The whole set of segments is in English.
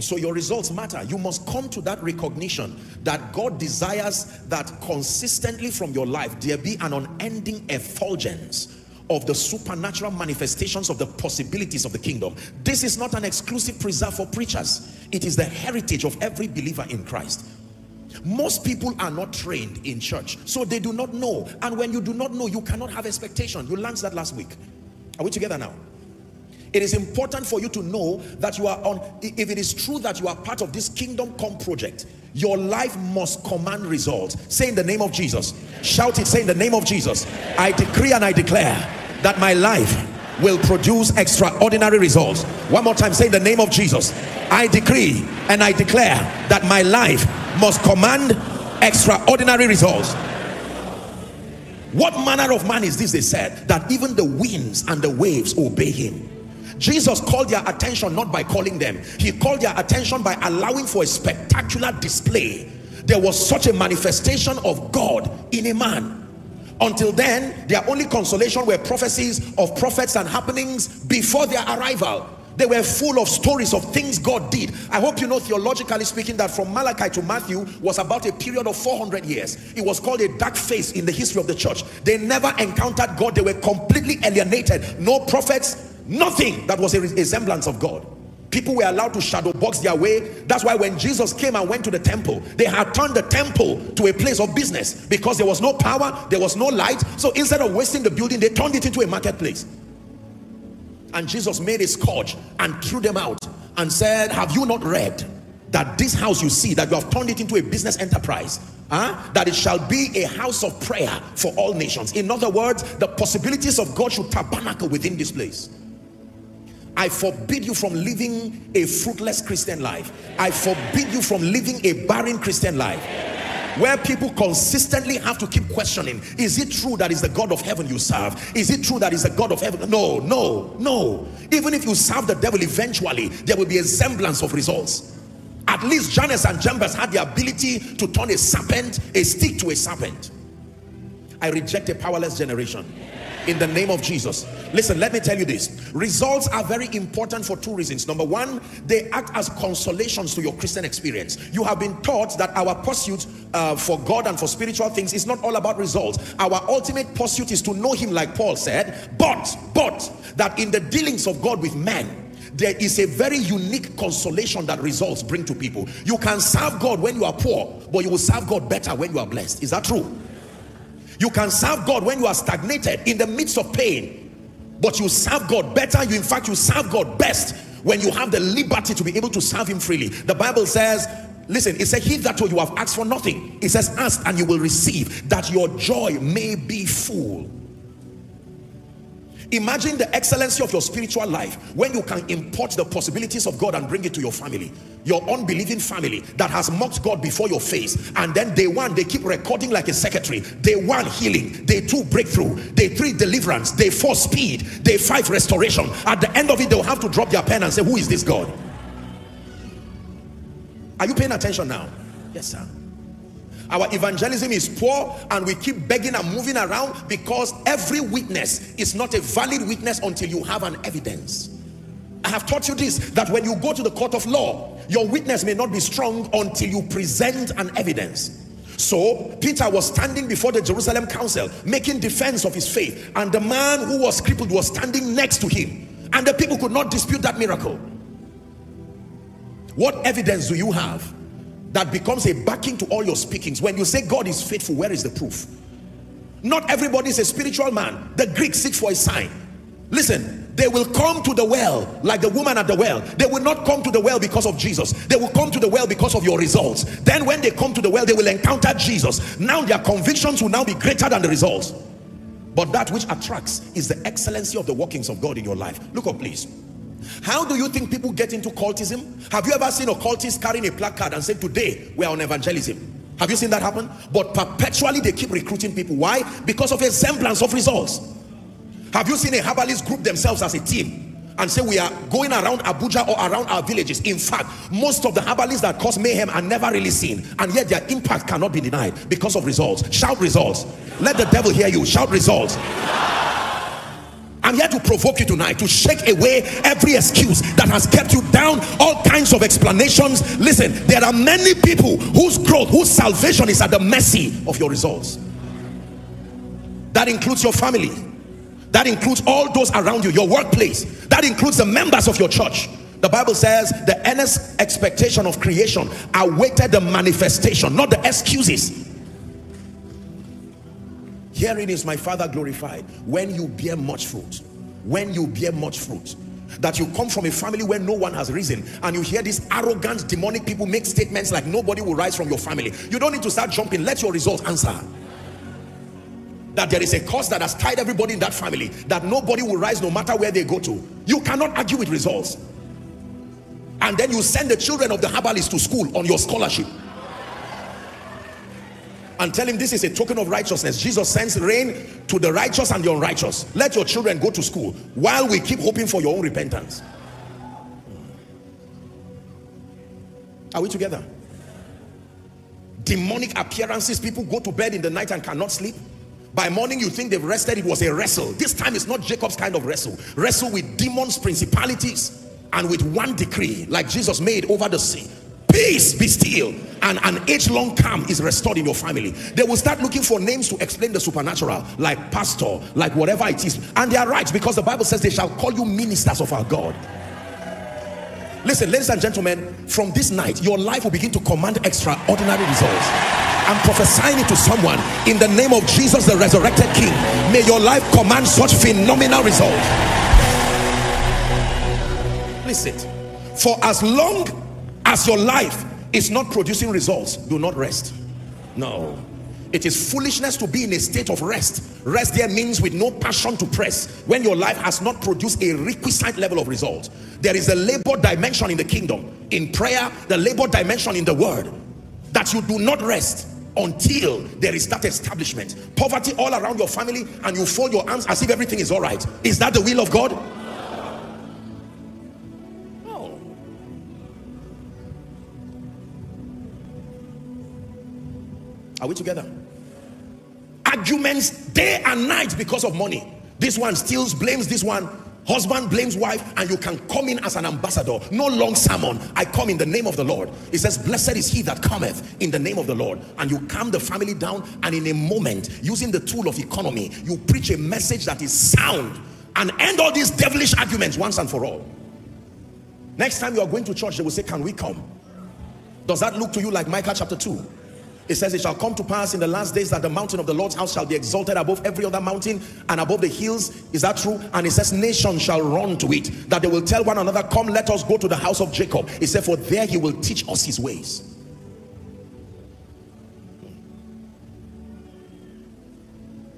So your results matter. You must come to that recognition that God desires that consistently from your life there be an unending effulgence of the supernatural manifestations of the possibilities of the kingdom. This is not an exclusive preserve for preachers. It is the heritage of every believer in Christ. Most people are not trained in church, so they do not know. And when you do not know, you cannot have expectation. You learned that last week. Are we together now? It is important for you to know that you are on, if it is true that you are part of this kingdom come project, your life must command results. Say in the name of Jesus. Shout it, say in the name of Jesus. I decree and I declare that my life will produce extraordinary results. One more time, say in the name of Jesus. I decree and I declare that my life must command extraordinary results. What manner of man is this? They said that even the winds and the waves obey him. Jesus called their attention not by calling them. He called their attention by allowing for a spectacular display. There was such a manifestation of God in a man. Until then, their only consolation were prophecies of prophets and happenings before their arrival. They were full of stories of things God did. I hope you know theologically speaking that from Malachi to Matthew was about a period of 400 years. It was called a dark phase in the history of the church. They never encountered God. They were completely alienated. No prophets, Nothing that was a, a semblance of God. People were allowed to shadow box their way. That's why when Jesus came and went to the temple, they had turned the temple to a place of business because there was no power, there was no light. So instead of wasting the building, they turned it into a marketplace. And Jesus made a scourge and threw them out and said, Have you not read that this house you see, that you have turned it into a business enterprise? Huh? that it shall be a house of prayer for all nations. In other words, the possibilities of God should tabernacle within this place. I forbid you from living a fruitless Christian life. I forbid you from living a barren Christian life. Where people consistently have to keep questioning, is it true that is the God of heaven you serve? Is it true that is the God of heaven? No, no, no. Even if you serve the devil eventually, there will be a semblance of results. At least Jannes and Jambres had the ability to turn a serpent, a stick to a serpent. I reject a powerless generation in the name of Jesus. Listen, let me tell you this. Results are very important for two reasons. Number one, they act as consolations to your Christian experience. You have been taught that our pursuit uh, for God and for spiritual things is not all about results. Our ultimate pursuit is to know him like Paul said, but, but, that in the dealings of God with men, there is a very unique consolation that results bring to people. You can serve God when you are poor, but you will serve God better when you are blessed. Is that true? You can serve God when you are stagnated in the midst of pain. But you serve God better. You, in fact, you serve God best when you have the liberty to be able to serve him freely. The Bible says, listen, it says, he that you have asked for nothing. It says, ask and you will receive that your joy may be full. Imagine the excellency of your spiritual life when you can import the possibilities of God and bring it to your family. Your unbelieving family that has mocked God before your face. And then day one, they keep recording like a secretary. Day one, healing. Day two, breakthrough. Day three, deliverance. Day four, speed. Day five, restoration. At the end of it, they'll have to drop their pen and say, who is this God? Are you paying attention now? Yes, sir. Our evangelism is poor and we keep begging and moving around because every witness is not a valid witness until you have an evidence. I have taught you this, that when you go to the court of law, your witness may not be strong until you present an evidence. So Peter was standing before the Jerusalem council, making defense of his faith. And the man who was crippled was standing next to him. And the people could not dispute that miracle. What evidence do you have? That becomes a backing to all your speakings. When you say God is faithful, where is the proof? Not everybody is a spiritual man. The Greek seek for a sign. Listen, they will come to the well like the woman at the well. They will not come to the well because of Jesus. They will come to the well because of your results. Then when they come to the well, they will encounter Jesus. Now their convictions will now be greater than the results. But that which attracts is the excellency of the workings of God in your life. Look up please. How do you think people get into cultism? Have you ever seen a cultist carrying a placard and saying, today we are on evangelism? Have you seen that happen? But perpetually they keep recruiting people. Why? Because of a semblance of results. Have you seen a herbalist group themselves as a team? and say we are going around Abuja or around our villages. In fact, most of the herbalists that cause mayhem are never really seen and yet their impact cannot be denied because of results. Shout results. Let the devil hear you. Shout results I'm here to provoke you tonight to shake away every excuse that has kept you down, all kinds of explanations. Listen, there are many people whose growth, whose salvation is at the mercy of your results. That includes your family. That includes all those around you, your workplace. That includes the members of your church. The Bible says the earnest expectation of creation awaited the manifestation, not the excuses. Herein is my Father glorified when you bear much fruit. When you bear much fruit. That you come from a family where no one has risen and you hear these arrogant demonic people make statements like nobody will rise from your family. You don't need to start jumping. Let your results answer that there is a cause that has tied everybody in that family that nobody will rise no matter where they go to you cannot argue with results and then you send the children of the herbalist to school on your scholarship and tell him this is a token of righteousness. Jesus sends rain to the righteous and the unrighteous. Let your children go to school while we keep hoping for your own repentance. Hmm. Are we together? Demonic appearances. People go to bed in the night and cannot sleep. By morning you think they've rested. It was a wrestle. This time it's not jacob's kind of wrestle. Wrestle with demons principalities and with one decree like jesus made over the sea peace be still and an age-long calm is restored in your family. They will start looking for names to explain the supernatural like pastor like whatever it is and they are right because the bible says they shall call you ministers of our god. Listen ladies and gentlemen from this night your life will begin to command extraordinary results. I'm prophesying it to someone. In the name of Jesus the resurrected king may your life command such phenomenal results. Listen for as long as your life is not producing results do not rest. No. It is foolishness to be in a state of rest. Rest there means with no passion to press. When your life has not produced a requisite level of result there is a labor dimension in the kingdom in prayer the labor dimension in the word that you do not rest until there is that establishment. Poverty all around your family and you fold your arms as if everything is all right. Is that the will of god are we together? Arguments day and night because of money. This one steals blames this one. Husband blames wife and you can come in as an ambassador. No long sermon. I come in the name of the lord. It says blessed is he that cometh in the name of the lord. And you calm the family down and in a moment using the tool of economy you preach a message that is sound and end all these devilish arguments once and for all. Next time you are going to church they will say can we come? Does that look to you like micah chapter 2 it says it shall come to pass in the last days that the mountain of the Lord's house shall be exalted above every other mountain and above the hills. Is that true? And it says nations shall run to it that they will tell one another come let us go to the house of Jacob it said for there he will teach us his ways.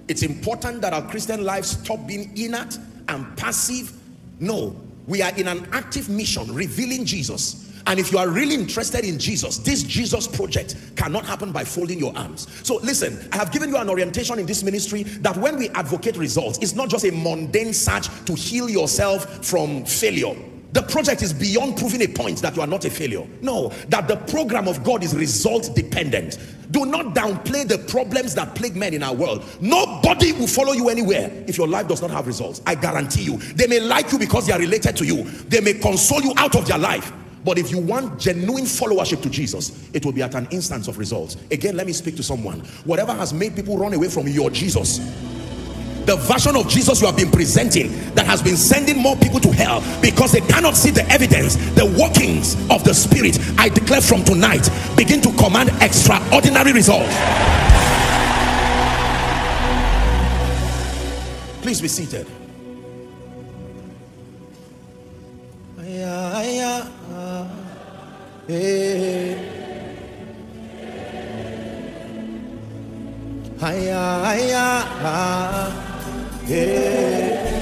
It's important that our Christian lives stop being inert and passive. No we are in an active mission revealing Jesus and if you are really interested in Jesus, this Jesus project cannot happen by folding your arms. So listen, I have given you an orientation in this ministry that when we advocate results, it's not just a mundane search to heal yourself from failure. The project is beyond proving a point that you are not a failure. No, that the program of God is result dependent. Do not downplay the problems that plague men in our world. Nobody will follow you anywhere if your life does not have results. I guarantee you. They may like you because they are related to you. They may console you out of their life but if you want genuine followership to Jesus, it will be at an instance of results. Again, let me speak to someone. Whatever has made people run away from your Jesus, the version of Jesus you have been presenting that has been sending more people to hell because they cannot see the evidence, the workings of the Spirit. I declare from tonight, begin to command extraordinary results. Please be seated. Eh. Ah. Eh.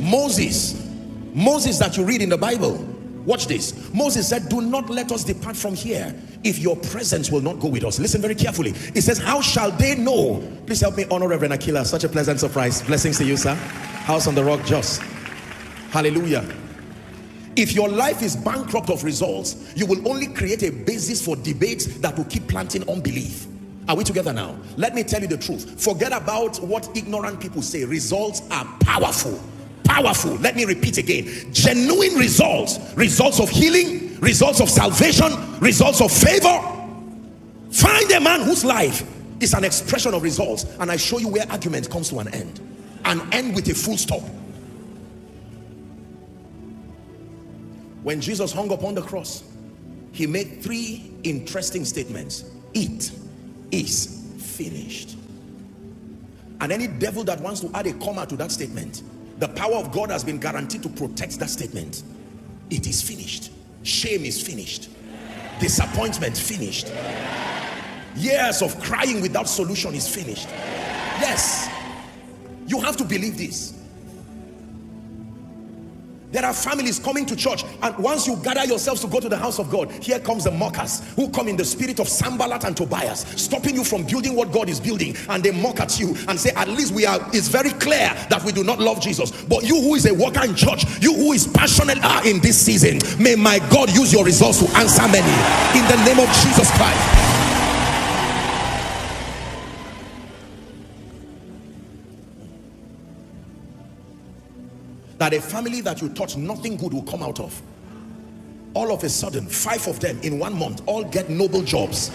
Moses, Moses that you read in the Bible. Watch this. Moses said, Do not let us depart from here if your presence will not go with us. Listen very carefully. It says, How shall they know? Please help me honor Reverend Aquila. Such a pleasant surprise. Blessings to you, sir. House on the rock, just. Hallelujah. If your life is bankrupt of results, you will only create a basis for debates that will keep planting unbelief. Are we together now? Let me tell you the truth. Forget about what ignorant people say. Results are powerful. Powerful. Let me repeat again. Genuine results. Results of healing, results of salvation, results of favor. Find a man whose life is an expression of results. And I show you where argument comes to an end. An end with a full stop. When Jesus hung upon the cross, he made three interesting statements. It is finished. And any devil that wants to add a comma to that statement, the power of God has been guaranteed to protect that statement. It is finished. Shame is finished. Disappointment finished. Years of crying without solution is finished. Yes. You have to believe this. There are families coming to church and once you gather yourselves to go to the house of God, here comes the mockers who come in the spirit of Sanballat and Tobias, stopping you from building what God is building and they mock at you and say, at least we are, it's very clear that we do not love Jesus. But you who is a worker in church, you who is passionate ah, in this season, may my God use your results to answer many. In the name of Jesus Christ. That a family that you thought nothing good will come out of. All of a sudden five of them in one month all get noble jobs.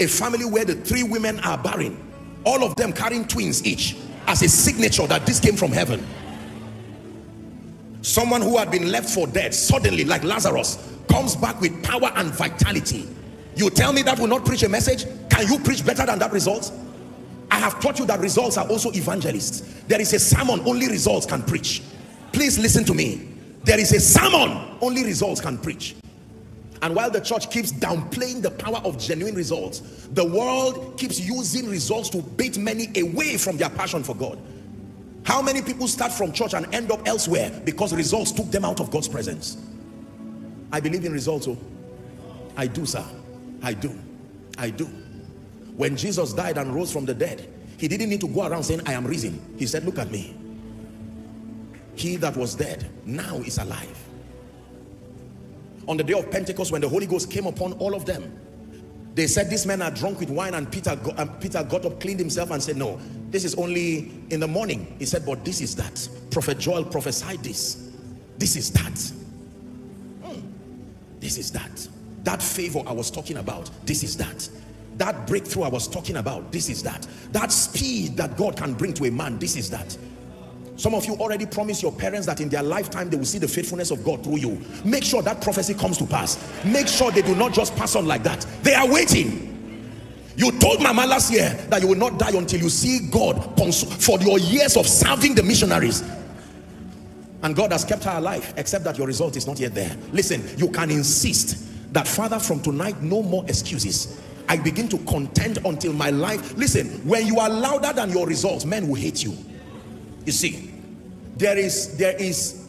A family where the three women are barren all of them carrying twins each as a signature that this came from heaven. Someone who had been left for dead suddenly like Lazarus comes back with power and vitality. You tell me that will not preach a message? Can you preach better than that result I have taught you that results are also evangelists. There is a sermon only results can preach. Please listen to me. There is a sermon only results can preach. And while the church keeps downplaying the power of genuine results, the world keeps using results to bait many away from their passion for God. How many people start from church and end up elsewhere because results took them out of God's presence? I believe in results. Oh, I do, sir. I do. I do. When Jesus died and rose from the dead, he didn't need to go around saying, I am risen. He said, look at me. He that was dead now is alive. On the day of Pentecost, when the Holy Ghost came upon all of them, they said, these men are drunk with wine and Peter, got, and Peter got up, cleaned himself and said, no, this is only in the morning. He said, but this is that. Prophet Joel prophesied this. This is that. Hmm. This is that. That favor I was talking about, this is that that breakthrough I was talking about this is that. That speed that God can bring to a man this is that. Some of you already promised your parents that in their lifetime they will see the faithfulness of God through you. Make sure that prophecy comes to pass. Make sure they do not just pass on like that. They are waiting. You told mama last year that you will not die until you see God for your years of serving the missionaries. And God has kept her alive except that your result is not yet there. Listen you can insist that father from tonight no more excuses I begin to contend until my life. Listen, when you are louder than your results, men will hate you. You see, there is, there is,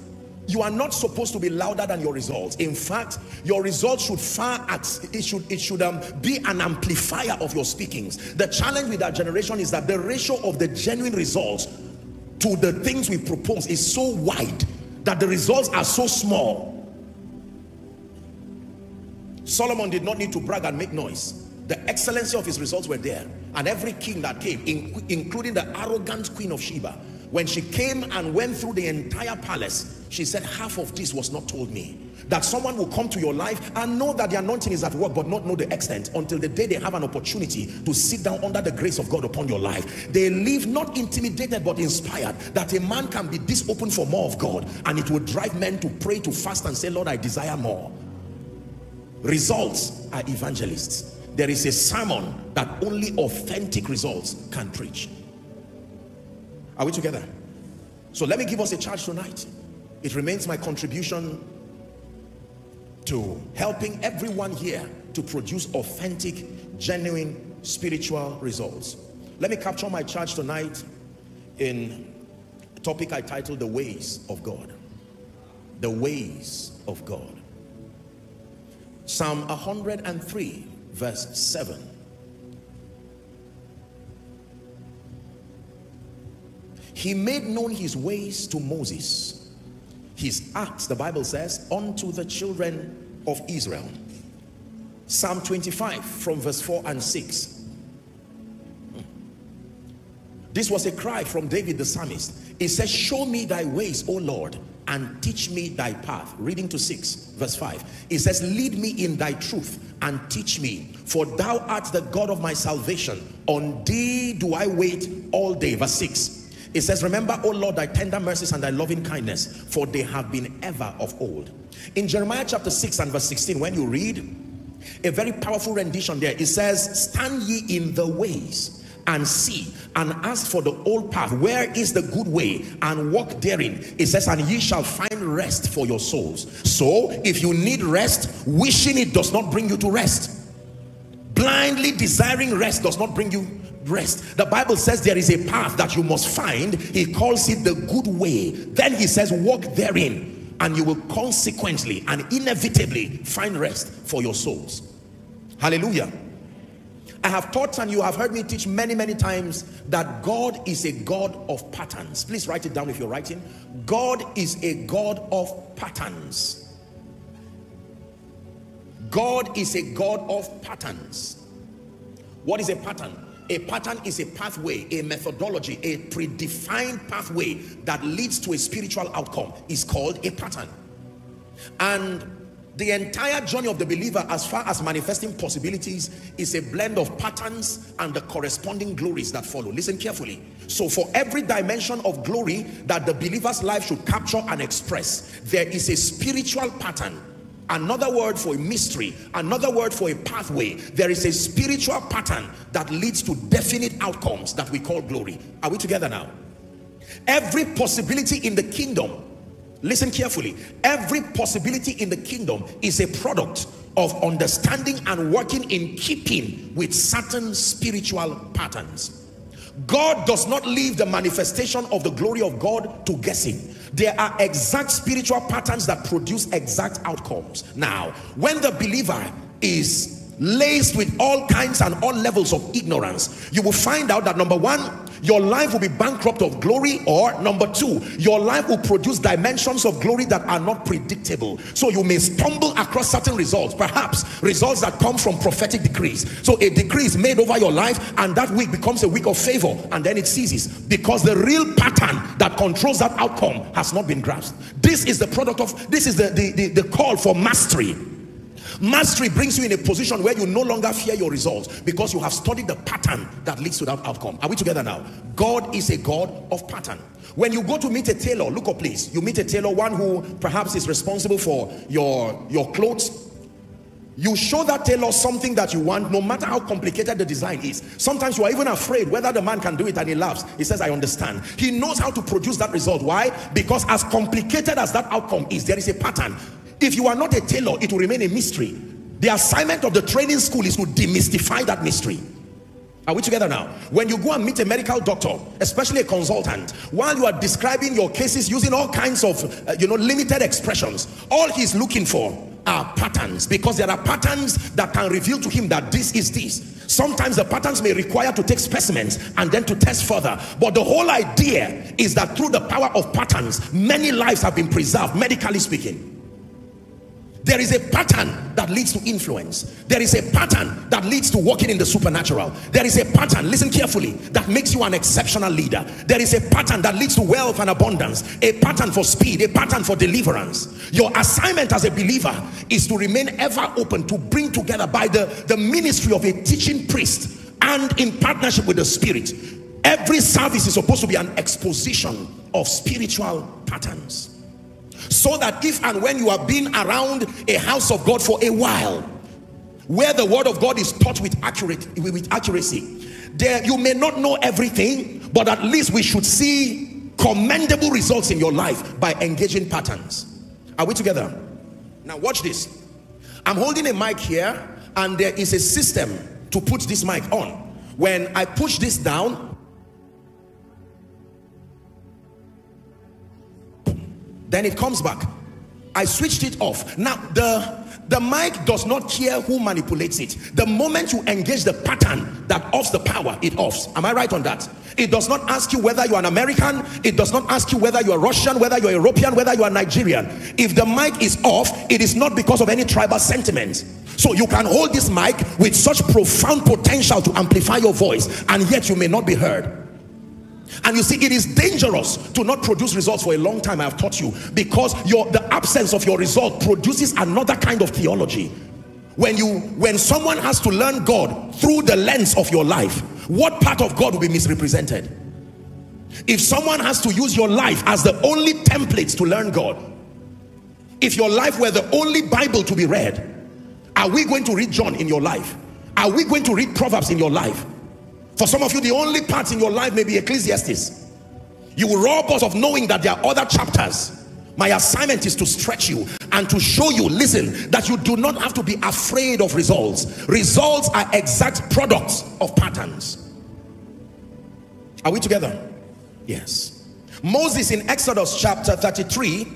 you are not supposed to be louder than your results. In fact, your results should far at, it should, it should um, be an amplifier of your speakings. The challenge with our generation is that the ratio of the genuine results to the things we propose is so wide that the results are so small. Solomon did not need to brag and make noise the excellency of his results were there. And every king that came in, including the arrogant queen of Sheba when she came and went through the entire palace she said half of this was not told me. That someone will come to your life and know that the anointing is at work but not know the extent until the day they have an opportunity to sit down under the grace of God upon your life. They live not intimidated but inspired that a man can be this open for more of God and it will drive men to pray to fast and say Lord I desire more results are evangelists there is a sermon that only authentic results can preach. Are we together? So let me give us a charge tonight. It remains my contribution to helping everyone here to produce authentic, genuine spiritual results. Let me capture my charge tonight in a topic I titled The Ways of God. The Ways of God. Psalm 103 verse 7. He made known his ways to Moses, his acts, the Bible says, unto the children of Israel. Psalm 25 from verse 4 and 6. This was a cry from David the psalmist. It says, show me thy ways, O Lord, and teach me thy path. Reading to 6, verse 5. It says, lead me in thy truth and teach me, for thou art the God of my salvation. On thee do I wait all day. Verse 6. It says, remember, O Lord, thy tender mercies and thy loving kindness, for they have been ever of old. In Jeremiah chapter 6 and verse 16, when you read, a very powerful rendition there, it says, stand ye in the ways and see and ask for the old path. Where is the good way? And walk therein. It says and ye shall find rest for your souls. So if you need rest wishing it does not bring you to rest. Blindly desiring rest does not bring you rest. The bible says there is a path that you must find. He calls it the good way. Then he says walk therein and you will consequently and inevitably find rest for your souls. Hallelujah I have taught and you have heard me teach many, many times that God is a God of patterns. Please write it down if you're writing. God is a God of patterns. God is a God of patterns. What is a pattern? A pattern is a pathway, a methodology, a predefined pathway that leads to a spiritual outcome is called a pattern. And the entire journey of the believer as far as manifesting possibilities is a blend of patterns and the corresponding glories that follow. Listen carefully. So for every dimension of glory that the believer's life should capture and express, there is a spiritual pattern another word for a mystery another word for a pathway there is a spiritual pattern that leads to definite outcomes that we call glory are we together now every possibility in the kingdom Listen carefully. Every possibility in the kingdom is a product of understanding and working in keeping with certain spiritual patterns. God does not leave the manifestation of the glory of God to guessing. There are exact spiritual patterns that produce exact outcomes. Now, when the believer is laced with all kinds and all levels of ignorance, you will find out that number one, your life will be bankrupt of glory or number two your life will produce dimensions of glory that are not predictable. So you may stumble across certain results perhaps results that come from prophetic decrees. So a decree is made over your life and that week becomes a week of favor and then it ceases because the real pattern that controls that outcome has not been grasped. This is the product of this is the the, the, the call for mastery Mastery brings you in a position where you no longer fear your results because you have studied the pattern that leads to that outcome. Are we together now? God is a God of pattern. When you go to meet a tailor, look up please. You meet a tailor, one who perhaps is responsible for your, your clothes. You show that tailor something that you want, no matter how complicated the design is. Sometimes you are even afraid whether the man can do it and he laughs. He says, I understand. He knows how to produce that result. Why? Because as complicated as that outcome is, there is a pattern. If you are not a tailor, it will remain a mystery. The assignment of the training school is to demystify that mystery. Are we together now? When you go and meet a medical doctor, especially a consultant, while you are describing your cases using all kinds of, uh, you know, limited expressions, all he's looking for are patterns because there are patterns that can reveal to him that this is this. Sometimes the patterns may require to take specimens and then to test further. But the whole idea is that through the power of patterns, many lives have been preserved, medically speaking. There is a pattern that leads to influence. There is a pattern that leads to walking in the supernatural. There is a pattern, listen carefully, that makes you an exceptional leader. There is a pattern that leads to wealth and abundance. A pattern for speed, a pattern for deliverance. Your assignment as a believer is to remain ever open to bring together by the, the ministry of a teaching priest and in partnership with the spirit. Every service is supposed to be an exposition of spiritual patterns so that if and when you have been around a house of God for a while where the word of God is taught with accurate with accuracy there you may not know everything but at least we should see commendable results in your life by engaging patterns. Are we together? Now watch this. I'm holding a mic here and there is a system to put this mic on. When I push this down then it comes back. I switched it off. Now the the mic does not care who manipulates it. The moment you engage the pattern that offs the power it offs. Am I right on that? It does not ask you whether you're an American. It does not ask you whether you're Russian whether you're European whether you are Nigerian. If the mic is off it is not because of any tribal sentiment. So you can hold this mic with such profound potential to amplify your voice and yet you may not be heard. And you see, it is dangerous to not produce results for a long time. I have taught you because your the absence of your result produces another kind of theology. When you when someone has to learn God through the lens of your life, what part of God will be misrepresented? If someone has to use your life as the only template to learn God, if your life were the only Bible to be read, are we going to read John in your life? Are we going to read Proverbs in your life? For some of you, the only part in your life may be Ecclesiastes. You will rob us of knowing that there are other chapters. My assignment is to stretch you and to show you, listen, that you do not have to be afraid of results. Results are exact products of patterns. Are we together? Yes. Moses in Exodus chapter 33,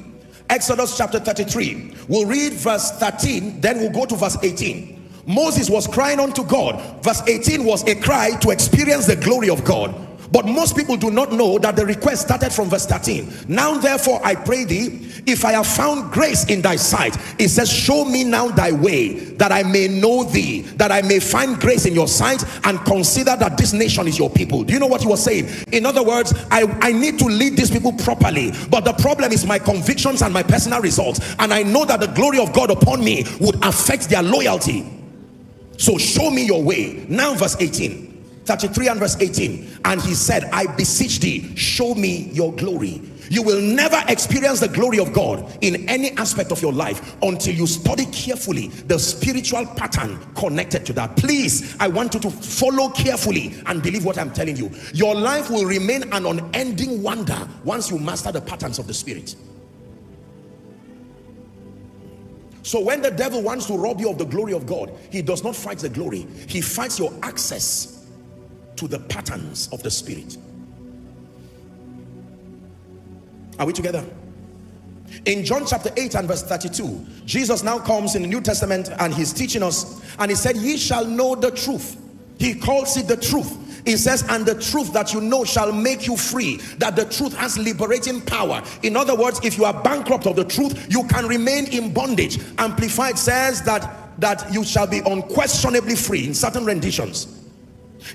Exodus chapter 33, we'll read verse 13, then we'll go to verse 18. Moses was crying unto God. Verse 18 was a cry to experience the glory of God. But most people do not know that the request started from verse 13. Now therefore I pray thee, if I have found grace in thy sight, it says, show me now thy way, that I may know thee, that I may find grace in your sight, and consider that this nation is your people. Do you know what he was saying? In other words, I, I need to lead these people properly. But the problem is my convictions and my personal results. And I know that the glory of God upon me would affect their loyalty. So show me your way. Now verse 18. 33 and verse 18 and he said i beseech thee show me your glory. You will never experience the glory of god in any aspect of your life until you study carefully the spiritual pattern connected to that. Please i want you to follow carefully and believe what i'm telling you. Your life will remain an unending wonder once you master the patterns of the spirit so when the devil wants to rob you of the glory of God, he does not fight the glory. He fights your access to the patterns of the spirit. Are we together? In John chapter 8 and verse 32, Jesus now comes in the New Testament and he's teaching us and he said, ye shall know the truth. He calls it the truth it says, and the truth that you know shall make you free. That the truth has liberating power. In other words, if you are bankrupt of the truth, you can remain in bondage. Amplified says that, that you shall be unquestionably free in certain renditions.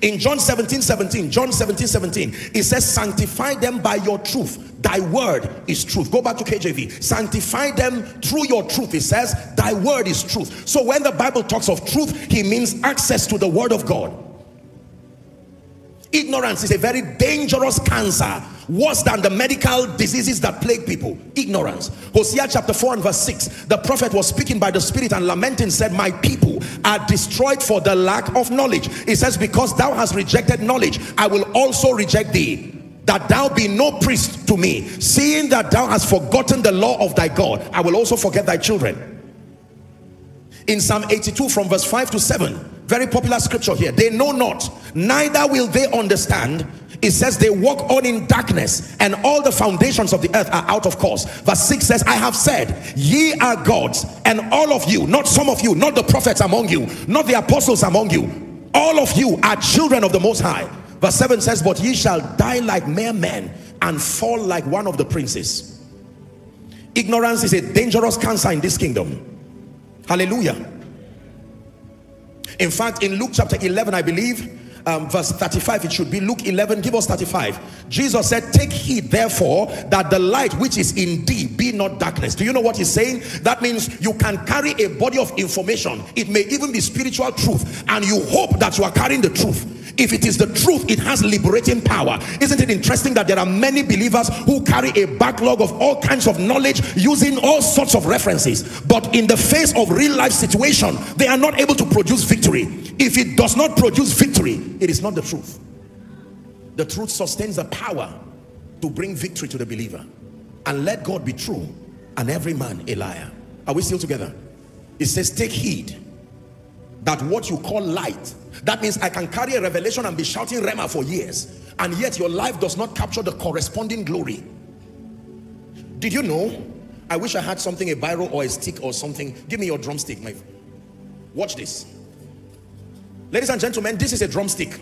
In John 17, 17, John 17, 17, it says, sanctify them by your truth. Thy word is truth. Go back to KJV. Sanctify them through your truth. It says, thy word is truth. So when the Bible talks of truth, he means access to the word of God. Ignorance is a very dangerous cancer, worse than the medical diseases that plague people. Ignorance. Hosea chapter 4 and verse 6, the prophet was speaking by the Spirit and lamenting, said, My people are destroyed for the lack of knowledge. He says, Because thou hast rejected knowledge, I will also reject thee that thou be no priest to me seeing that thou hast forgotten the law of thy God I will also forget thy children in Psalm 82 from verse 5 to 7 very popular scripture here. They know not, neither will they understand. It says they walk on in darkness and all the foundations of the earth are out of course. Verse 6 says, I have said, ye are gods and all of you, not some of you, not the prophets among you, not the apostles among you. All of you are children of the Most High. Verse 7 says, but ye shall die like mere men and fall like one of the princes. Ignorance is a dangerous cancer in this kingdom. Hallelujah. In fact, in Luke chapter 11, I believe, um, verse 35 it should be. Luke 11 give us 35 jesus said take heed therefore that the light which is in thee be not darkness. Do you know what he's saying? That means you can carry a body of information. It may even be spiritual truth and you hope that you are carrying the truth if it is the truth it has liberating power. Isn't it interesting that there are many believers who carry a backlog of all kinds of knowledge using all sorts of references? But in the face of real life situation they are not able to produce victory. If it does not produce victory it is not the truth. The truth sustains the power to bring victory to the believer. And let God be true and every man a liar. Are we still together? It says take heed that what you call light that means I can carry a revelation and be shouting Rhema for years and yet your life does not capture the corresponding glory. Did you know? I wish I had something a biro or a stick or something. Give me your drumstick my watch this. Ladies and gentlemen this is a drumstick.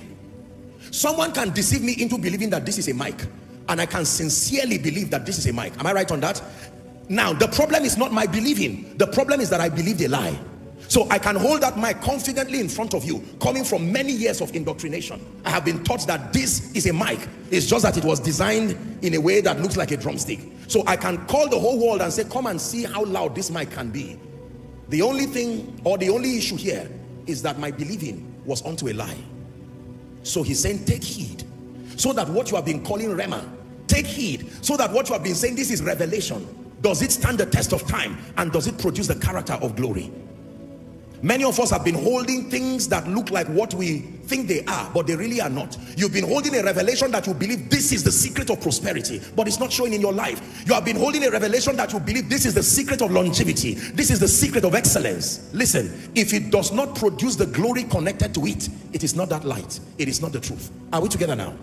Someone can deceive me into believing that this is a mic and I can sincerely believe that this is a mic. Am I right on that? Now the problem is not my believing. The problem is that I believed a lie So I can hold that mic confidently in front of you, coming from many years of indoctrination. I have been taught that this is a mic. It's just that it was designed in a way that looks like a drumstick. So I can call the whole world and say, come and see how loud this mic can be. The only thing or the only issue here is that my believing was unto a lie. So he's saying, take heed. So that what you have been calling Rhema, take heed. So that what you have been saying, this is revelation. Does it stand the test of time? And does it produce the character of glory? Many of us have been holding things that look like what we think they are, but they really are not. You've been holding a revelation that you believe this is the secret of prosperity, but it's not showing in your life. You have been holding a revelation that you believe this is the secret of longevity. This is the secret of excellence. Listen, if it does not produce the glory connected to it, it is not that light. It is not the truth. Are we together now?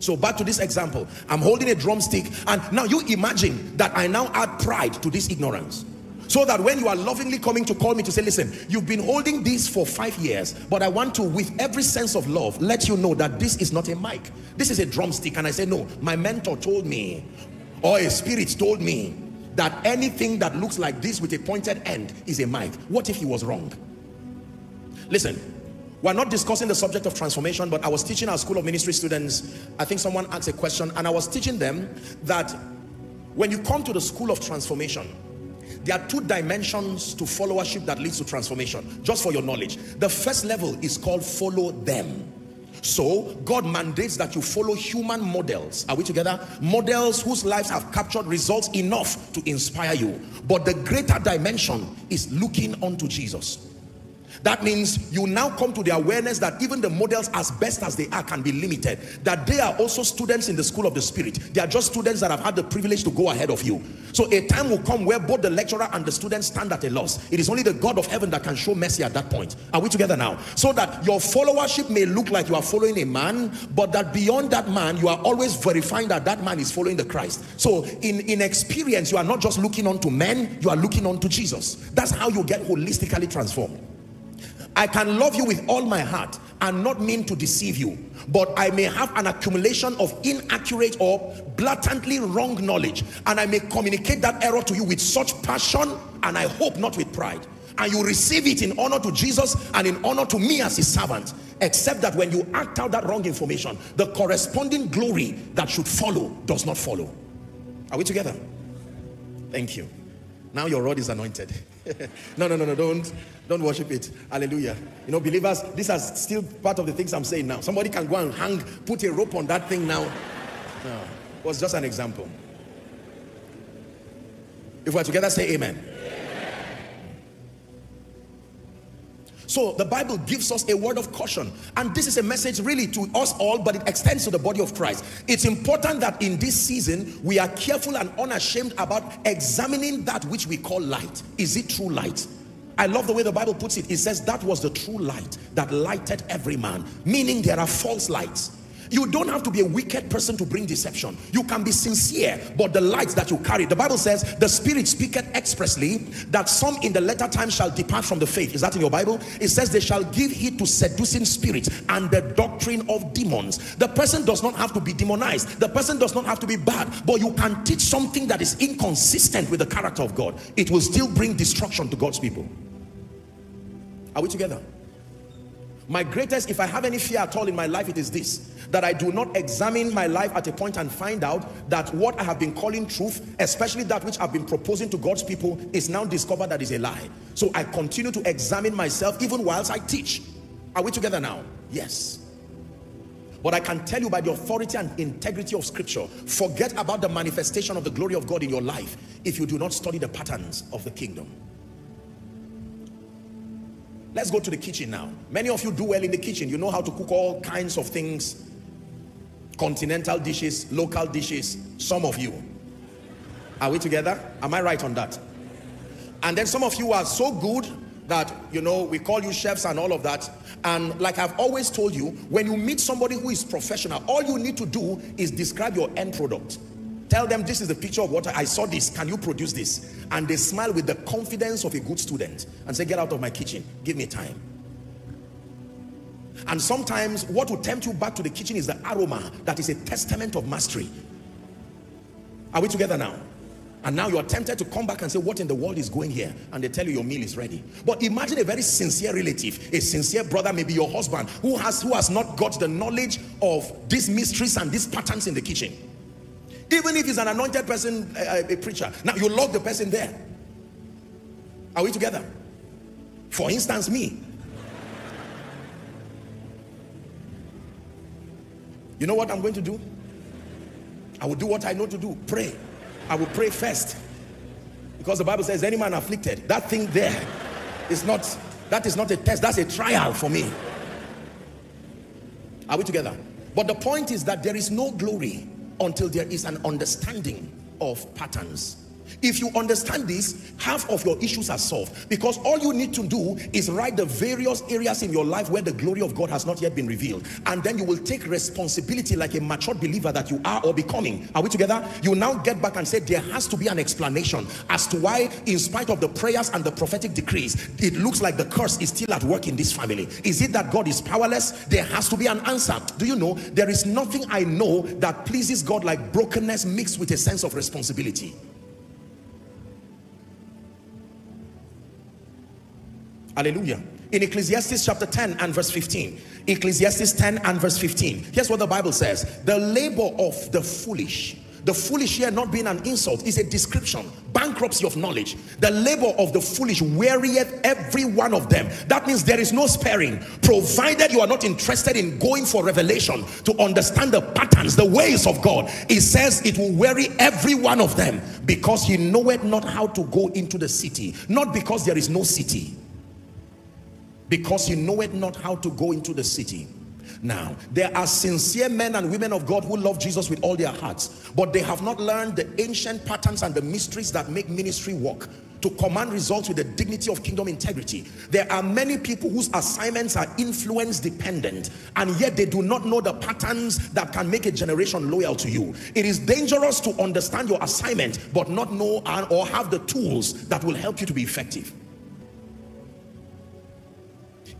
So back to this example, I'm holding a drumstick and now you imagine that I now add pride to this ignorance. So that when you are lovingly coming to call me to say, listen, you've been holding this for five years, but I want to, with every sense of love, let you know that this is not a mic. This is a drumstick. And I say, no, my mentor told me, or a spirit told me, that anything that looks like this with a pointed end is a mic. What if he was wrong? Listen, we're not discussing the subject of transformation, but I was teaching our school of ministry students. I think someone asked a question, and I was teaching them that when you come to the school of transformation, there are two dimensions to followership that leads to transformation. Just for your knowledge. The first level is called follow them. So God mandates that you follow human models. Are we together? Models whose lives have captured results enough to inspire you. But the greater dimension is looking unto Jesus. That means you now come to the awareness that even the models as best as they are can be limited. That they are also students in the school of the spirit. They are just students that have had the privilege to go ahead of you. So a time will come where both the lecturer and the student stand at a loss. It is only the God of heaven that can show mercy at that point. Are we together now? So that your followership may look like you are following a man, but that beyond that man, you are always verifying that that man is following the Christ. So in, in experience, you are not just looking on to men, you are looking on to Jesus. That's how you get holistically transformed. I can love you with all my heart and not mean to deceive you. But I may have an accumulation of inaccurate or blatantly wrong knowledge. And I may communicate that error to you with such passion and I hope not with pride. And you receive it in honor to Jesus and in honor to me as his servant. Except that when you act out that wrong information, the corresponding glory that should follow does not follow. Are we together? Thank you. Now your rod is anointed. No, no, no, no, don't. Don't worship it. Hallelujah. You know, believers, these are still part of the things I'm saying now. Somebody can go and hang, put a rope on that thing now. No, it was just an example. If we're together, say amen. So the Bible gives us a word of caution. And this is a message really to us all, but it extends to the body of Christ. It's important that in this season, we are careful and unashamed about examining that which we call light. Is it true light? I love the way the Bible puts it. It says that was the true light that lighted every man. Meaning there are false lights. You don't have to be a wicked person to bring deception. You can be sincere, but the light that you carry. The Bible says, the Spirit speaketh expressly that some in the latter time shall depart from the faith. Is that in your Bible? It says they shall give heed to seducing spirits and the doctrine of demons. The person does not have to be demonized. The person does not have to be bad, but you can teach something that is inconsistent with the character of God. It will still bring destruction to God's people. Are we together? My greatest, if I have any fear at all in my life, it is this, that I do not examine my life at a point and find out that what I have been calling truth, especially that which I've been proposing to God's people, is now discovered that is a lie. So I continue to examine myself even whilst I teach. Are we together now? Yes. But I can tell you by the authority and integrity of scripture, forget about the manifestation of the glory of God in your life if you do not study the patterns of the kingdom. Let's go to the kitchen now. Many of you do well in the kitchen. You know how to cook all kinds of things. Continental dishes, local dishes. Some of you. Are we together? Am I right on that? And then some of you are so good that, you know, we call you chefs and all of that. And like I've always told you, when you meet somebody who is professional, all you need to do is describe your end product. Tell them this is the picture of what I saw this. Can you produce this? And they smile with the confidence of a good student and say, get out of my kitchen. Give me time. And sometimes what will tempt you back to the kitchen is the aroma that is a testament of mastery. Are we together now? And now you're tempted to come back and say, what in the world is going here? And they tell you your meal is ready. But imagine a very sincere relative, a sincere brother, maybe your husband, who has, who has not got the knowledge of these mysteries and these patterns in the kitchen. Even if he's an anointed person, a, a preacher. Now you lock the person there. Are we together? For instance, me. You know what I'm going to do? I will do what I know to do. Pray. I will pray first. Because the Bible says any man afflicted, that thing there is not, that is not a test, that's a trial for me. Are we together? But the point is that there is no glory until there is an understanding of patterns. If you understand this, half of your issues are solved because all you need to do is write the various areas in your life where the glory of God has not yet been revealed. And then you will take responsibility like a mature believer that you are or becoming. Are we together? You now get back and say there has to be an explanation as to why in spite of the prayers and the prophetic decrees, it looks like the curse is still at work in this family. Is it that God is powerless? There has to be an answer. Do you know there is nothing I know that pleases God like brokenness mixed with a sense of responsibility. Hallelujah. In Ecclesiastes chapter 10 and verse 15. Ecclesiastes 10 and verse 15. Here's what the Bible says. The labor of the foolish the foolish here not being an insult is a description, bankruptcy of knowledge. The labor of the foolish wearieth every one of them. That means there is no sparing, provided you are not interested in going for revelation to understand the patterns, the ways of God. It says it will weary every one of them because he knoweth not how to go into the city, not because there is no city because you know it not how to go into the city. Now there are sincere men and women of God who love Jesus with all their hearts but they have not learned the ancient patterns and the mysteries that make ministry work to command results with the dignity of kingdom integrity. There are many people whose assignments are influence dependent and yet they do not know the patterns that can make a generation loyal to you. It is dangerous to understand your assignment but not know or have the tools that will help you to be effective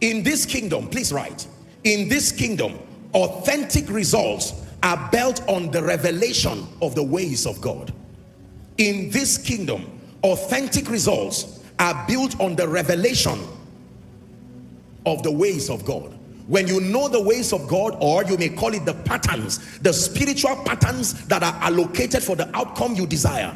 in this kingdom, please write, in this kingdom, authentic results are built on the revelation of the ways of God. In this kingdom, authentic results are built on the revelation of the ways of God. When you know the ways of God, or you may call it the patterns, the spiritual patterns that are allocated for the outcome you desire,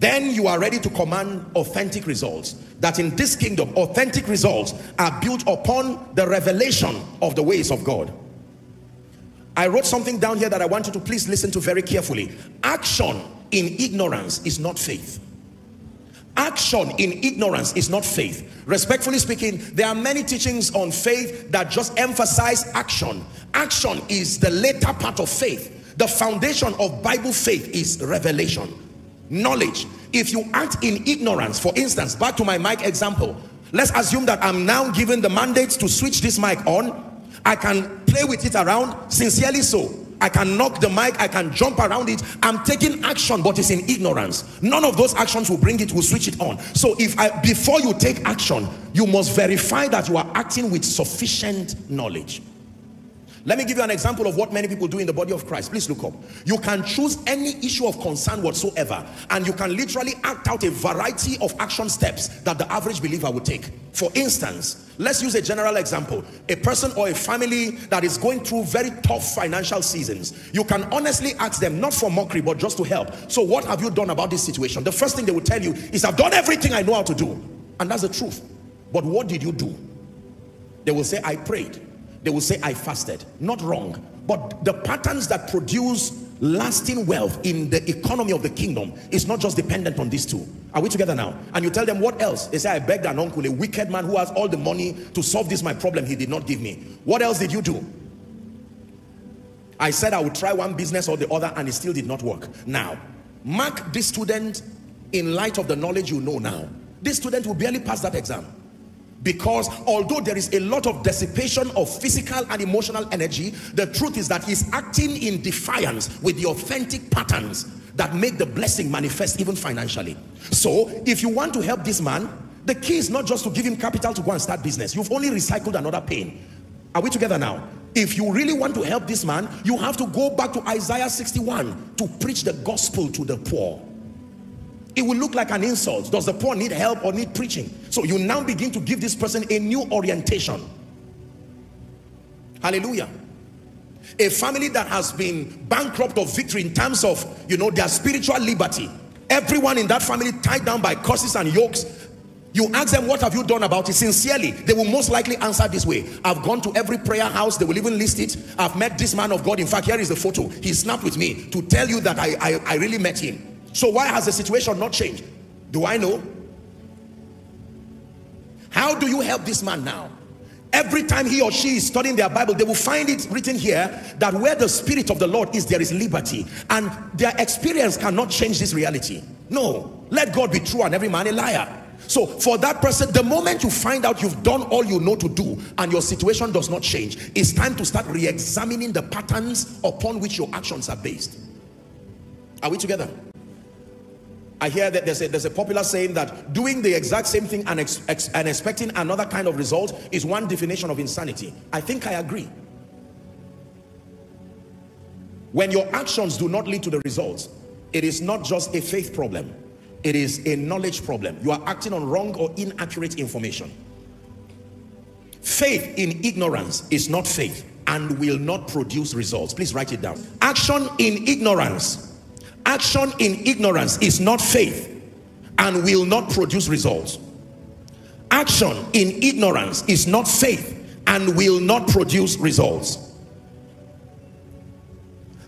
then you are ready to command authentic results. That in this kingdom authentic results are built upon the revelation of the ways of God. I wrote something down here that I want you to please listen to very carefully. Action in ignorance is not faith. Action in ignorance is not faith. Respectfully speaking there are many teachings on faith that just emphasize action. Action is the later part of faith. The foundation of Bible faith is revelation knowledge if you act in ignorance for instance back to my mic example let's assume that i'm now given the mandate to switch this mic on i can play with it around sincerely so I can knock the mic, I can jump around it. I'm taking action, but it's in ignorance. None of those actions will bring it, will switch it on. So if I, before you take action, you must verify that you are acting with sufficient knowledge. Let me give you an example of what many people do in the body of Christ. Please look up. You can choose any issue of concern whatsoever and you can literally act out a variety of action steps that the average believer would take. For instance, let's use a general example. A person or a family that is going through very tough financial seasons. You can honestly ask them, not for mockery, but just to help. So what have you done about this situation? The first thing they will tell you is, I've done everything I know how to do. And that's the truth. But what did you do? They will say, I prayed they will say I fasted. Not wrong. But the patterns that produce lasting wealth in the economy of the kingdom is not just dependent on these two. Are we together now? And you tell them what else? They say I begged an uncle a wicked man who has all the money to solve this my problem. He did not give me. What else did you do? I said I would try one business or the other and it still did not work. Now mark this student in light of the knowledge you know now. This student will barely pass that exam because although there is a lot of dissipation of physical and emotional energy the truth is that he's acting in defiance with the authentic patterns that make the blessing manifest even financially. So if you want to help this man the key is not just to give him capital to go and start business. You've only recycled another pain. Are we together now? If you really want to help this man, you have to go back to Isaiah 61 to preach the gospel to the poor. It will look like an insult. Does the poor need help or need preaching? So you now begin to give this person a new orientation. Hallelujah. A family that has been bankrupt of victory in terms of, you know, their spiritual liberty. Everyone in that family tied down by curses and yokes. You ask them, what have you done about it? Sincerely, they will most likely answer this way. I've gone to every prayer house. They will even list it. I've met this man of God. In fact, here is the photo. He snapped with me to tell you that I, I, I really met him. So why has the situation not changed? Do I know? How do you help this man now? Every time he or she is studying their Bible, they will find it written here that where the Spirit of the Lord is, there is liberty. And their experience cannot change this reality. No, let God be true and every man a liar. So for that person, the moment you find out you've done all you know to do and your situation does not change, it's time to start re-examining the patterns upon which your actions are based. Are we together? I hear that there's a, there's a popular saying that doing the exact same thing and, ex, ex, and expecting another kind of result is one definition of insanity. I think I agree. When your actions do not lead to the results, it is not just a faith problem. It is a knowledge problem. You are acting on wrong or inaccurate information. Faith in ignorance is not faith and will not produce results. Please write it down. Action in ignorance Action in ignorance is not faith and will not produce results. Action in ignorance is not faith and will not produce results.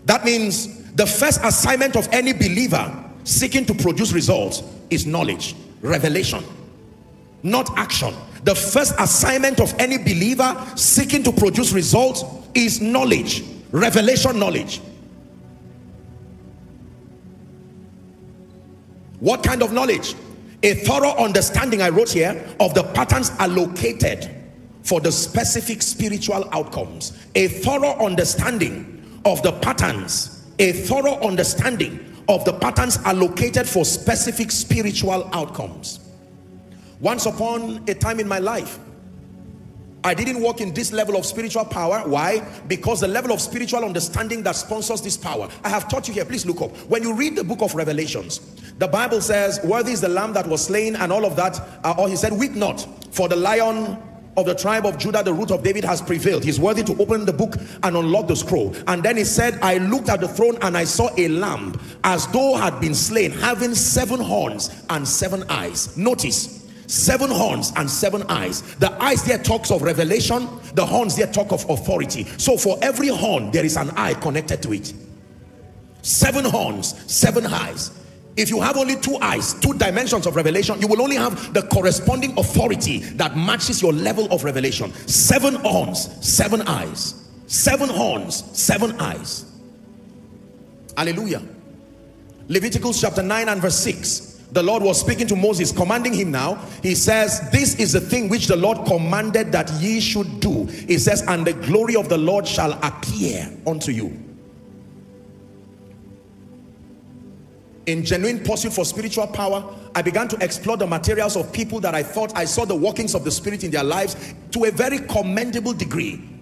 That means the first assignment of any believer seeking to produce results is knowledge, revelation, not action. The first assignment of any believer seeking to produce results is knowledge, revelation knowledge. What kind of knowledge? A thorough understanding, I wrote here, of the patterns allocated for the specific spiritual outcomes. A thorough understanding of the patterns. A thorough understanding of the patterns allocated for specific spiritual outcomes. Once upon a time in my life, I didn't walk in this level of spiritual power. Why? Because the level of spiritual understanding that sponsors this power. I have taught you here. Please look up. When you read the book of Revelations, the Bible says, worthy is the lamb that was slain and all of that. Uh, or he said, weep not for the lion of the tribe of Judah, the root of David has prevailed. He's worthy to open the book and unlock the scroll. And then he said, I looked at the throne and I saw a lamb as though had been slain, having seven horns and seven eyes. Notice, seven horns and seven eyes. The eyes there talks of revelation the horns there talk of authority. So for every horn there is an eye connected to it. Seven horns seven eyes. If you have only two eyes two dimensions of revelation you will only have the corresponding authority that matches your level of revelation. Seven horns seven eyes. Seven horns seven eyes. Hallelujah. Leviticus chapter 9 and verse 6 the Lord was speaking to Moses, commanding him now. He says, this is the thing which the Lord commanded that ye should do. He says, and the glory of the Lord shall appear unto you. In genuine pursuit for spiritual power, I began to explore the materials of people that I thought I saw the workings of the Spirit in their lives to a very commendable degree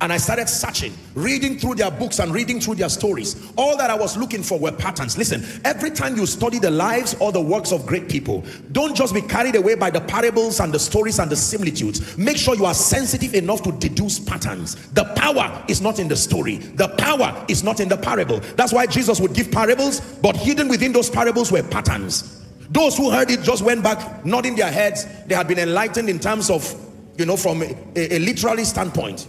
and I started searching, reading through their books and reading through their stories. All that I was looking for were patterns. Listen, every time you study the lives or the works of great people, don't just be carried away by the parables and the stories and the similitudes. Make sure you are sensitive enough to deduce patterns. The power is not in the story. The power is not in the parable. That's why Jesus would give parables, but hidden within those parables were patterns. Those who heard it just went back nodding their heads. They had been enlightened in terms of, you know, from a, a, literary standpoint.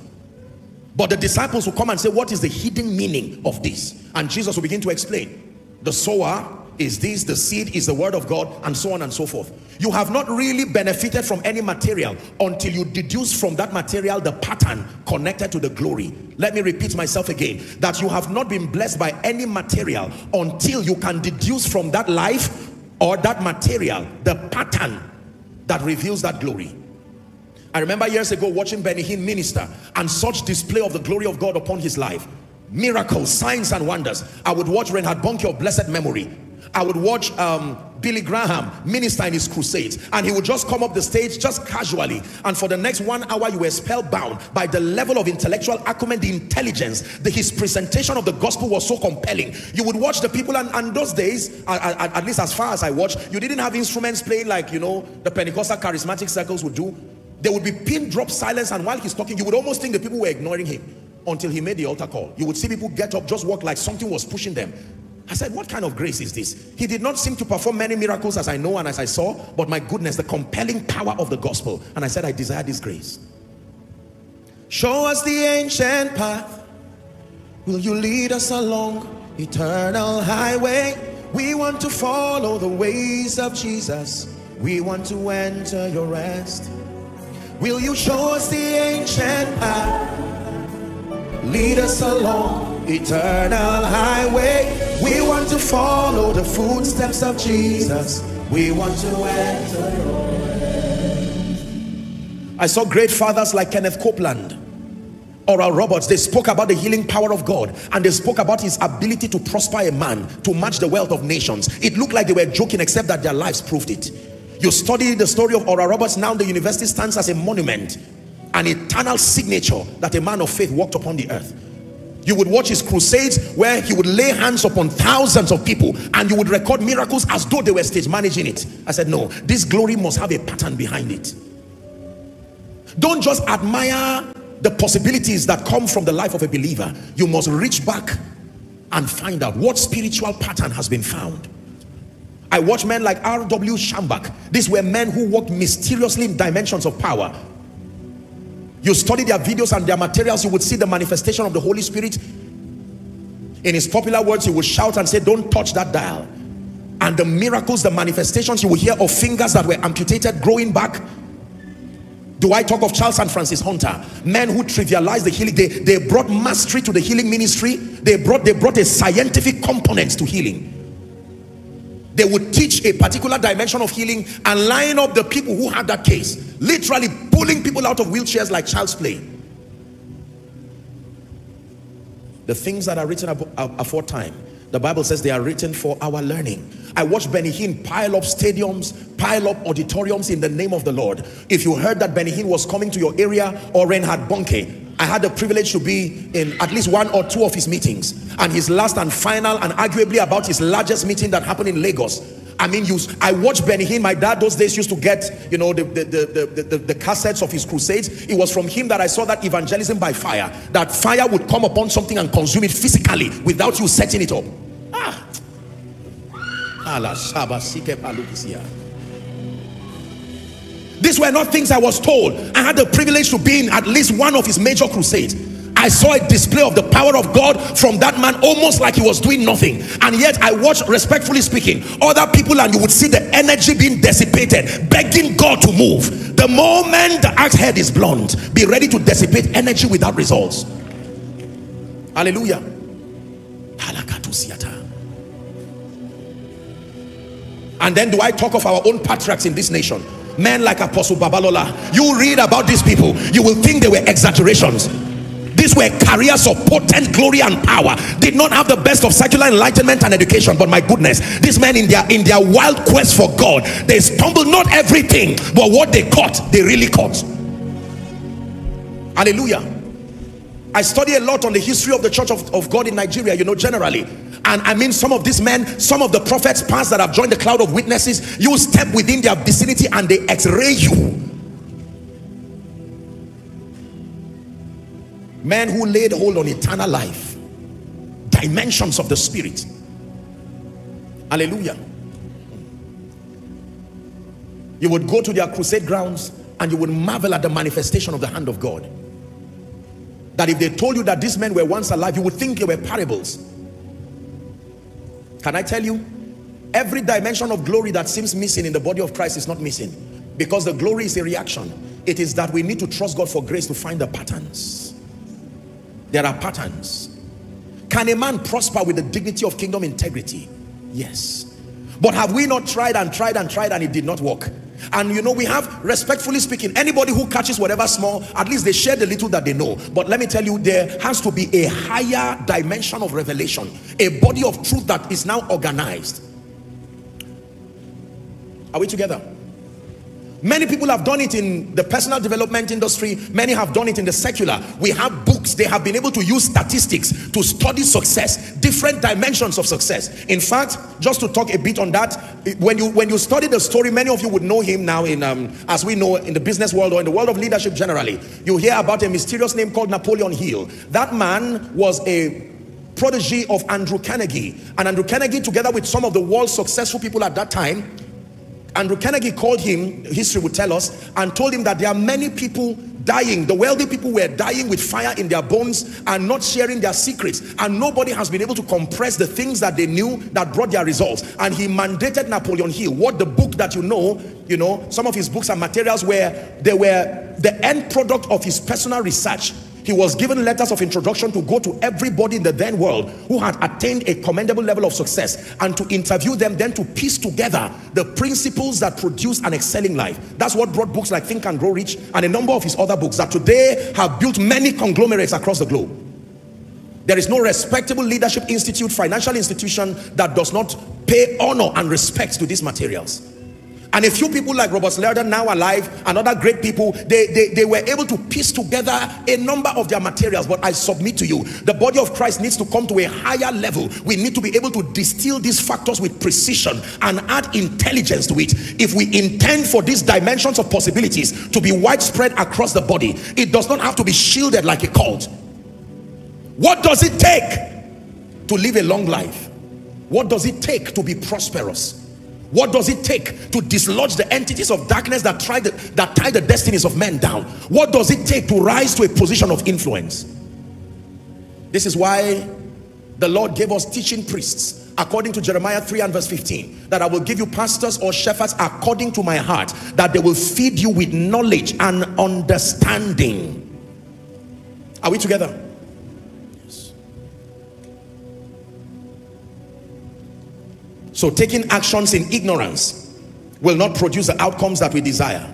But the disciples will come and say, what is the hidden meaning of this? And Jesus will begin to explain. The sower is this, the seed is the word of God, and so on and so forth. You have not really benefited from any material until you deduce from that material the pattern connected to the glory. Let me repeat myself again, that you have not been blessed by any material until you can deduce from that life or that material the pattern that reveals that glory. I remember years ago watching Benny Hinn minister and such display of the glory of God upon his life. Miracles, signs and wonders. I would watch Reinhard Bonnke of blessed memory. I would watch um, Billy Graham minister in his crusades and he would just come up the stage just casually and for the next one hour you were spellbound by the level of intellectual acumen, the intelligence, the, his presentation of the gospel was so compelling. You would watch the people and, and those days, at, at, at least as far as I watched, you didn't have instruments playing like, you know, the Pentecostal charismatic circles would do. There would be pin drop silence and while he's talking, you would almost think the people were ignoring him until he made the altar call. You would see people get up, just walk like something was pushing them. I said, what kind of grace is this? He did not seem to perform many miracles as I know and as I saw, but my goodness, the compelling power of the gospel. And I said, I desire this grace. Show us the ancient path. Will you lead us along eternal highway? We want to follow the ways of Jesus. We want to enter your rest. Will you show us the ancient path? Lead us along eternal highway. We want to follow the footsteps of Jesus. We want to enter I saw great fathers like Kenneth Copeland, Oral Roberts. They spoke about the healing power of God and they spoke about his ability to prosper a man, to match the wealth of nations. It looked like they were joking except that their lives proved it. You study the story of Oral Roberts, now the university stands as a monument, an eternal signature that a man of faith walked upon the earth. You would watch his crusades where he would lay hands upon thousands of people and you would record miracles as though they were stage managing it. I said, no, this glory must have a pattern behind it. Don't just admire the possibilities that come from the life of a believer. You must reach back and find out what spiritual pattern has been found. I watch men like R.W. Schambach. These were men who walked mysteriously in dimensions of power. You study their videos and their materials you would see the manifestation of the Holy Spirit. In his popular words he would shout and say don't touch that dial. And the miracles the manifestations you will hear of fingers that were amputated growing back. Do I talk of Charles and Francis Hunter? Men who trivialized the healing. They, they brought mastery to the healing ministry. They brought they brought a scientific component to healing they would teach a particular dimension of healing and line up the people who had that case literally pulling people out of wheelchairs like child's play. The things that are written aforetime the Bible says they are written for our learning. I watched Benny Hinn pile up stadiums, pile up auditoriums in the name of the Lord. If you heard that Benny Hinn was coming to your area or Reinhard Bonnke, I had the privilege to be in at least one or two of his meetings and his last and final and arguably about his largest meeting that happened in Lagos. I mean, you, I watched Benny Hinn. My dad those days used to get, you know, the, the, the, the, the cassettes of his crusades. It was from him that I saw that evangelism by fire. That fire would come upon something and consume it physically without you setting it up. Ah. These were not things I was told. I had the privilege to be in at least one of his major crusades. I saw a display of the power of God from that man almost like he was doing nothing. And yet I watched, respectfully speaking, other people and you would see the energy being dissipated, begging God to move. The moment the axe head is blunt, be ready to dissipate energy without results. Hallelujah. And then do I talk of our own patriarchs in this nation? men like Apostle Babalola. You read about these people, you will think they were exaggerations. These were carriers of potent glory and power. Did not have the best of secular enlightenment and education, but my goodness, these men in their in their wild quest for God, they stumbled not everything, but what they caught, they really caught. Hallelujah. I study a lot on the history of the church of, of God in Nigeria, you know, generally. And I mean, some of these men, some of the prophets past that have joined the cloud of witnesses, you step within their vicinity and they x-ray you. Men who laid hold on eternal life, dimensions of the spirit. Hallelujah. You would go to their crusade grounds and you would marvel at the manifestation of the hand of God. That if they told you that these men were once alive, you would think they were parables can I tell you? Every dimension of glory that seems missing in the body of Christ is not missing. Because the glory is a reaction. It is that we need to trust God for grace to find the patterns. There are patterns. Can a man prosper with the dignity of kingdom integrity? Yes. But have we not tried and tried and tried and it did not work? And you know, we have, respectfully speaking, anybody who catches whatever small, at least they share the little that they know. But let me tell you, there has to be a higher dimension of revelation, a body of truth that is now organized. Are we together? Many people have done it in the personal development industry. Many have done it in the secular. We have books. They have been able to use statistics to study success, different dimensions of success. In fact, just to talk a bit on that, when you when you study the story, many of you would know him now in um, as we know in the business world or in the world of leadership generally. You hear about a mysterious name called Napoleon Hill. That man was a protege of Andrew Carnegie. And Andrew Carnegie, together with some of the world's successful people at that time, Andrew Carnegie called him, history would tell us, and told him that there are many people dying. The wealthy people were dying with fire in their bones and not sharing their secrets. And nobody has been able to compress the things that they knew that brought their results. And he mandated Napoleon Hill, what the book that you know, you know, some of his books and materials where they were the end product of his personal research he was given letters of introduction to go to everybody in the then world who had attained a commendable level of success and to interview them, then to piece together the principles that produce an excelling life. That's what brought books like Think and Grow Rich and a number of his other books that today have built many conglomerates across the globe. There is no respectable leadership institute, financial institution that does not pay honor and respect to these materials. And a few people like Robert Liardon now alive and other great people, they, they, they were able to piece together a number of their materials. But I submit to you, the body of Christ needs to come to a higher level. We need to be able to distill these factors with precision and add intelligence to it. If we intend for these dimensions of possibilities to be widespread across the body, it does not have to be shielded like a cult. What does it take to live a long life? What does it take to be prosperous? What does it take to dislodge the entities of darkness that try the, that tie the destinies of men down? What does it take to rise to a position of influence? This is why the Lord gave us teaching priests according to Jeremiah 3 and verse 15 that I will give you pastors or shepherds according to my heart that they will feed you with knowledge and understanding. Are we together? So taking actions in ignorance will not produce the outcomes that we desire.